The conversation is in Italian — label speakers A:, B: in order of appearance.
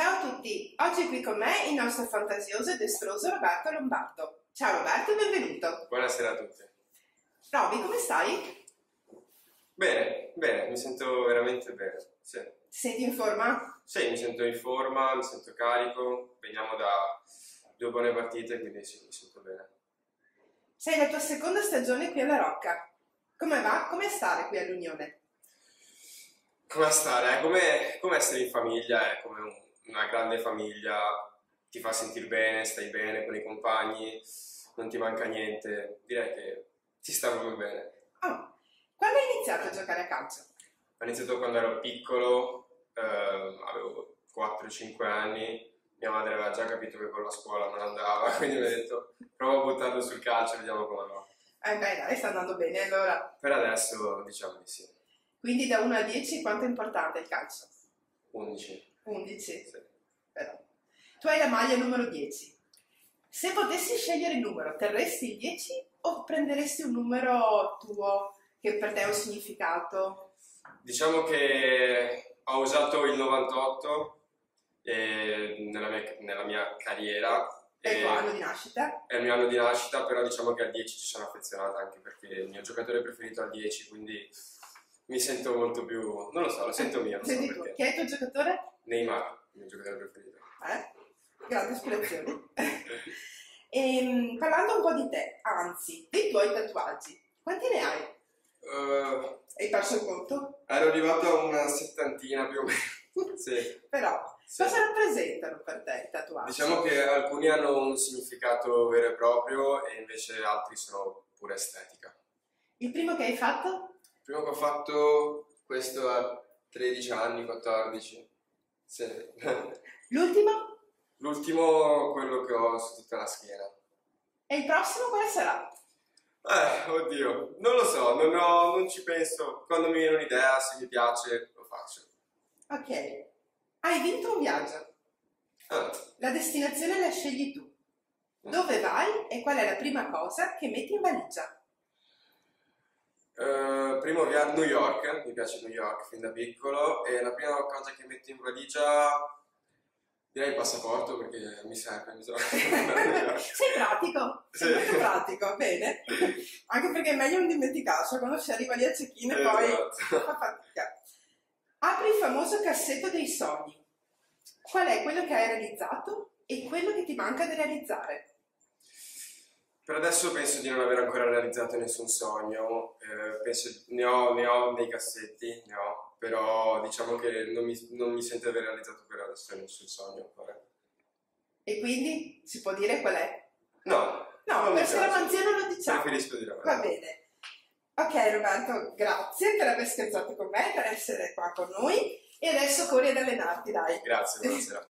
A: Ciao a tutti, oggi è qui con me il nostro fantasioso ed estroso Roberto Lombardo. Ciao Roberto, benvenuto.
B: Buonasera a tutti.
A: Roby, come stai?
B: Bene, bene, mi sento veramente bene. Sì.
A: Ti senti in forma?
B: Sì, mi sento in forma, mi sento carico, veniamo da due buone partite, quindi sì, mi sento bene.
A: Sei la tua seconda stagione qui alla Rocca. Come va? Come stare qui all'Unione?
B: Come stare? È come, come essere in famiglia, è come un, una grande famiglia, ti fa sentire bene, stai bene con i compagni, non ti manca niente. Direi che si sta proprio bene.
A: Oh, quando hai iniziato a giocare a calcio?
B: Ho iniziato quando ero piccolo, eh, avevo 4-5 anni, mia madre aveva già capito che con la scuola non andava, quindi mi ha detto prova a buttarlo sul calcio e vediamo come va.
A: Eh beh, dai, sta andando bene allora.
B: Per adesso diciamo di sì.
A: Quindi da 1 a 10 quanto è importante il calcio?
B: 11.
A: 11.
B: Sì.
A: Però. Tu hai la maglia numero 10. Se potessi scegliere il numero, terresti il 10 o prenderesti un numero tuo che per te ha un significato?
B: Diciamo che ho usato il 98 eh, nella, mia, nella mia carriera.
A: È il tuo anno di nascita?
B: È il mio anno di nascita, però diciamo che al 10 ci sono affezionato anche perché il mio giocatore preferito è al 10, quindi mi sento molto più... non lo so, lo sento mio, non so
A: Senti tu, chi è il tuo giocatore?
B: Neymar, il mio giocatore preferito.
A: Eh? Grande ispirazione. Ehm, parlando un po' di te, anzi, dei tuoi tatuaggi, quanti ne hai?
B: Eh,
A: Hai perso il conto?
B: ero arrivato a una settantina più o meno. sì,
A: Però,
B: sì.
A: cosa rappresentano per te i tatuaggi?
B: Diciamo che alcuni hanno un significato vero e proprio e invece altri sono pura estetica.
A: Il primo che hai fatto?
B: Il primo che ho fatto, questo a 13 anni, 14. Sì.
A: L'ultimo?
B: L'ultimo, quello che ho su tutta la schiena.
A: E il prossimo quale sarà?
B: Eh, oddio, non lo so, non, ho- non ci penso. Quando mi viene un'idea, se mi piace, lo faccio.
A: Ok. Hai vinto un viaggio.
B: Ah,
A: La destinazione la scegli tu. Dove vai e qual è la prima cosa che metti in valigia?
B: eh, primo viaggio New York, mi piace New York fin da piccolo e la prima cosa che metto in valigia direi il passaporto perché mi serve, mi serve.
A: Sei pratico, sei molto pratico, bene. Anche perché è meglio non dimenticarsi, quando si arriva lì a check-in e poi
B: Esatto.
A: fa fatica. Apri il famoso cassetto dei sogni. Qual è quello che hai realizzato e quello che ti manca da realizzare?
B: Per adesso penso di non aver ancora realizzato nessun sogno, eh, penso, ne, ho, ne ho nei cassetti, ne ho, però diciamo che non mi, non mi sento di aver realizzato per adesso nessun sogno. vabbè.
A: E quindi si può dire qual è?
B: No,
A: No,
B: non
A: per essere
B: piace.
A: manzia non lo diciamo.
B: Preferisco dire
A: Va bene. Ok Roberto, grazie per aver scherzato con me, per essere qua con noi e adesso corri ad allenarti, dai.
B: Grazie, buonasera.